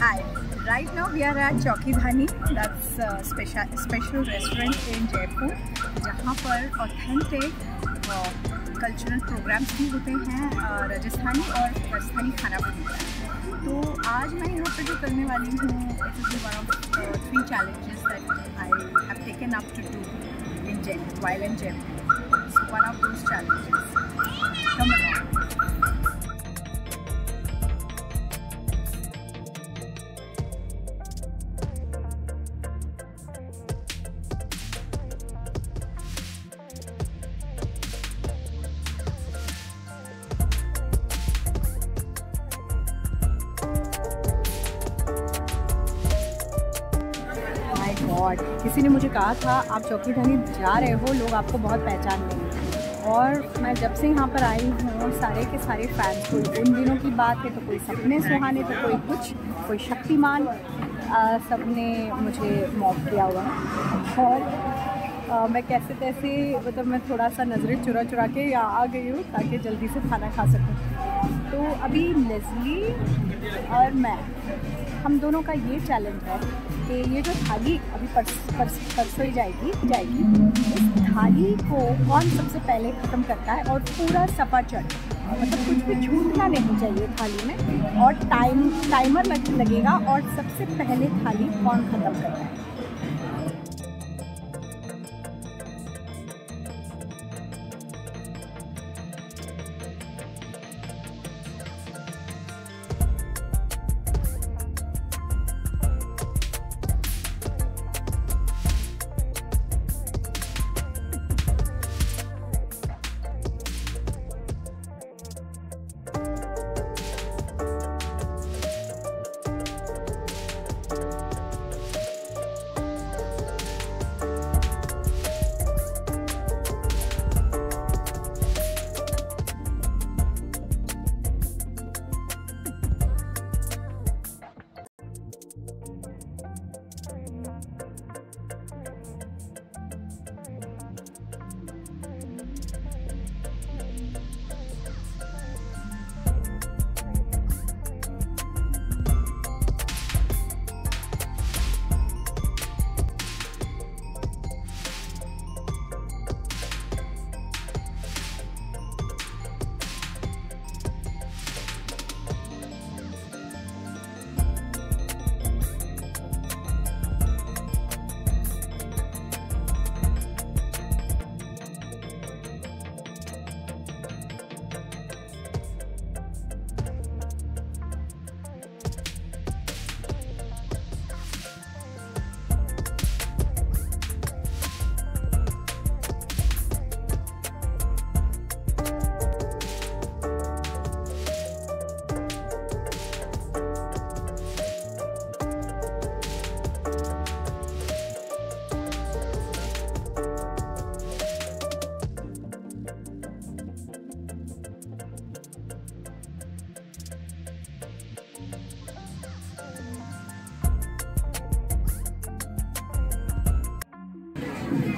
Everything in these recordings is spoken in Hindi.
Hi. Right now we are at Chowki Dhani. That's a special special restaurant in Jaipur. जहाँ पर ऑथेंटिक कल्चरल प्रोग्राम्स भी होते हैं uh, राजस्थानी और राजस्थानी खाना भी मिलता है तो आज मैं यहाँ पर जो करने वाली हूँ it is one of three challenges that I have taken up to do in Jaipur while in Jaipur so one of those challenges god किसी ने मुझे कहा था आप चौकी धनी जा रहे हो लोग आपको बहुत पहचान लेंगे और मैं जब से यहाँ पर आई हूँ सारे के सारे फैंस कोई उन दिनों की बात है तो कोई सपने सुहाने तो कोई कुछ कोई शक्तिमान सबने मुझे मॉक किया हुआ और आ, मैं कैसे तैसे मतलब मैं थोड़ा सा नज़रें चुरा चुरा के यहाँ आ गई हूँ ताकि जल्दी से खाना खा सकूँ। तो अभी लेजली और मैं हम दोनों का ये चैलेंज है कि ये जो थाली अभी परस, परस, परसों ही जाएगी जाएगी। इस थाली को कौन सबसे पहले ख़त्म करता है और पूरा सफाचट मतलब कुछ भी छूटना नहीं चाहिए थाली में और टाइम टाइमर लग, लगेगा और सबसे पहले थाली कौन ख़त्म करता है?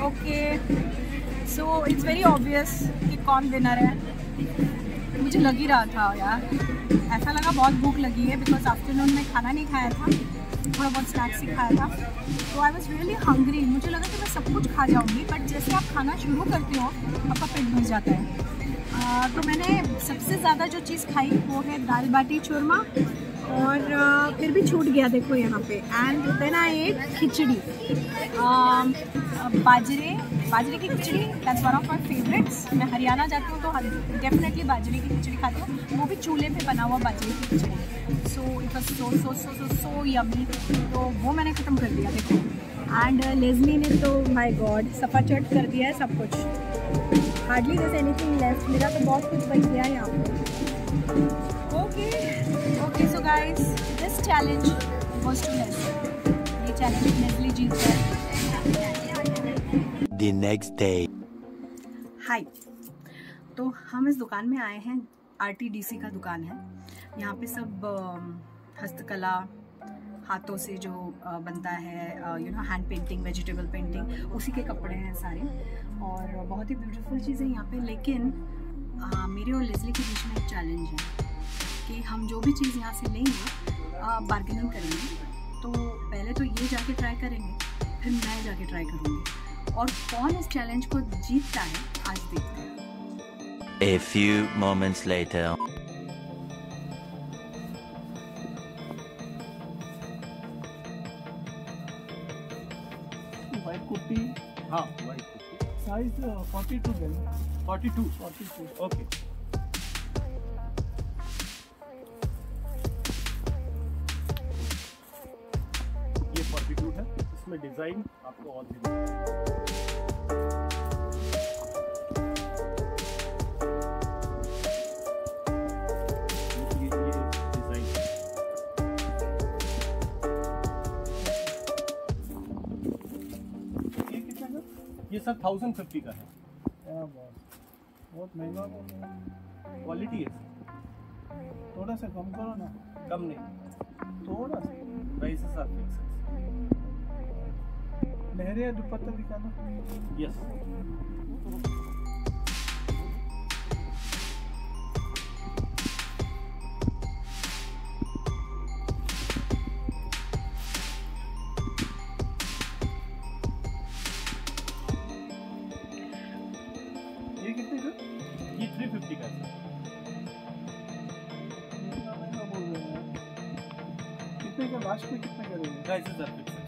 Okay so it's very obvious कि कौन विनर है। मुझे लग ही रहा था यार। ऐसा लगा बहुत भूख लगी है बिकॉज़ आफ्टरनून में खाना नहीं खाया था। थोड़ा बहुत स्नैक्स ही खाया था। तो आई वॉज़ रियली हंग्री मुझे लगा कि मैं सब कुछ खा जाऊँगी बट जैसे आप खाना शुरू करते हो, आपका पेट भर जाता है। तो मैंने सबसे ज़्यादा जो चीज़ खाई, वो है दाल बाटी चूरमा। और फिर भी छूट गया देखो यहाँ पे। And then ate khichdi. बाजरे बाजरे की khichdi that's one of my favourites मैं हरियाणा जाती हूँ तो डेफिनेटली बाजरे की खिचड़ी खाती हूँ। वो भी चूल्हे पे बना हुआ बाजरे की khichdi. So it was so so so so so yummy तो वो मैंने ख़त्म कर दिया, देखो। एंड लेजली ने तो माई गॉड सफ़ा चट कर दिया है सब कुछ। हार्डली दिस एनीथिंग लेफ़्ट मेरा तो बहुत कुछ बच गया है यहाँ पे। चैलेंज वाज टू लेस ये चैलेंज लेजली जीत गया the next day. हाय तो हम इस दुकान में आए हैं। आरटीडीसी का दुकान है। यहाँ पे सब हस्तकला हाथों से जो बनता है you know hand painting vegetable painting उसी के कपड़े हैं सारे। और बहुत ही ब्यूटीफुल चीज़ यहाँ पे। लेकिन अ, मेरे और लेजली के बीच में एक चैलेंज है कि हम जो भी चीज़ यहाँ से लेंगे बार्गेनिंग करेंगे तो पहले तो ये जाके ट्राई करेंगे फिर मैं जाके ट्राई करूँगी। और कौन इस चैलेंज को जीतता है आज देखते हैं। A few moments later. White kurti हाँ white kurti size forty two forty two forty two okay इसमें डिज़ाइन आपको और भी ये ये डिज़ाइन ये कितना का ये सर थाउज़ेंड फिफ्टी का है। बहुत महँगा। क्वालिटी है। थोड़ा सा कम करो ना। कम नहीं। थोड़ा सा। Prices are fix leheriya dupatta दिखाना। यस ये कितने का? ये थ्री फिफ्टी का। कितने का? लास्ट में कितने का रहेगा? प्राइसेस आर फिक्स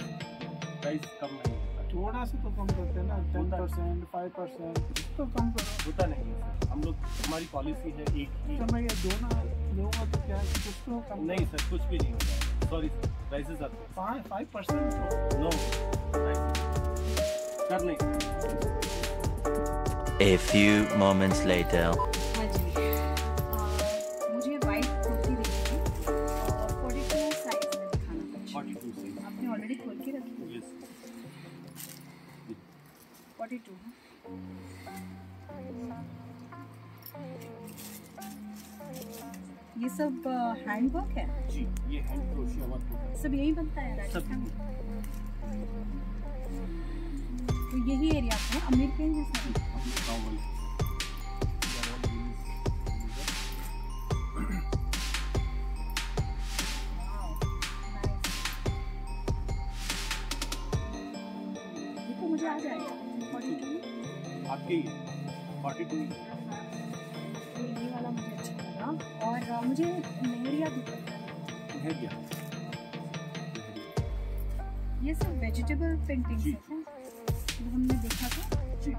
प्राइस कम नहीं होता थोड़ा सा तो कम करते हैं ना टेन परसेंट फाइव परसेंट तो कम करो। होता नहीं है सर। हम लोग हमारी पॉलिसी है एक ही तो मैं ये दोनों लूँगा तो क्या है, कुछ तो कम नहीं सर कुछ भी नहीं होता। Sorry sir prices fix five five percent no कर नहीं। A few moments later. ये सब हैंडवर्क है? जी ये हैंड क्रोशिया वर्क है सब यही बनता है राजस्थान में? तो यही एरिया है अमीर पेन मुझे आ जाएगा। 42 आपके फोर्टी टू अच्छा और मुझे नेहरिया भी पता ये सब वेजिटेबल पेंटिंग्स हैं जो हमने देखा था। जी।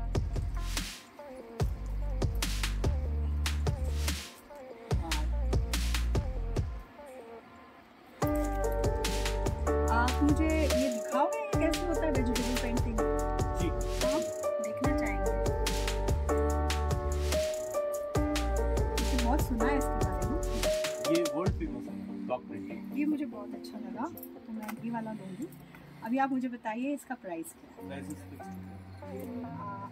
सुना है इसके बारे में? ये वर्ल्ड फ़ेमस है ब्लॉक प्रिंटिंग ये मुझे बहुत अच्छा लगा तो मैं ये वाला लूँगी अभी आप मुझे बताइए इसका प्राइस क्या है।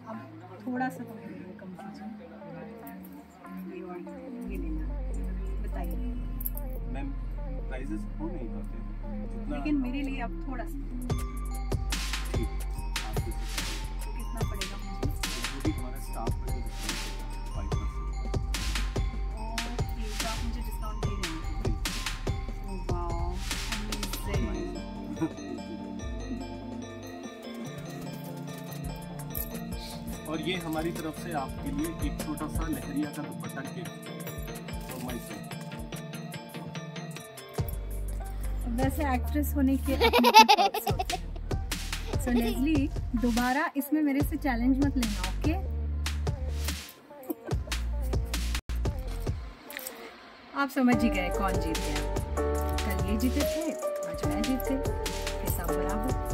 अब थोड़ा सा तो कम कीजिए ये और ये लेना। बताइए। मैम प्राइसेस हो नहीं जितना लेकिन मेरे लिए अब थोड़ा सा। और ये हमारी तरफ़ से आपके लिए एक छोटा सा लहरिया का दुपट्टा गिफ्ट तो वैसे एक्ट्रेस होने के सो लेजली दोबारा इसमें मेरे से चैलेंज मत लेना ओके आप समझ ही गए कौन जीत गया। कल ये जीते थे आज मैं जीत गई हिसाब बराबर।